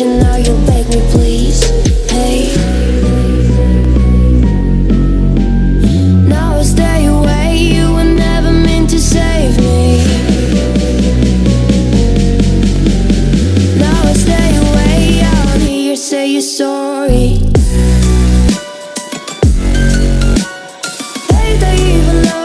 you know you beg me please. Hey. Now I stay away You were never meant to save me. Now I stay away I wanna hear you say you're sorry. Hey, they even know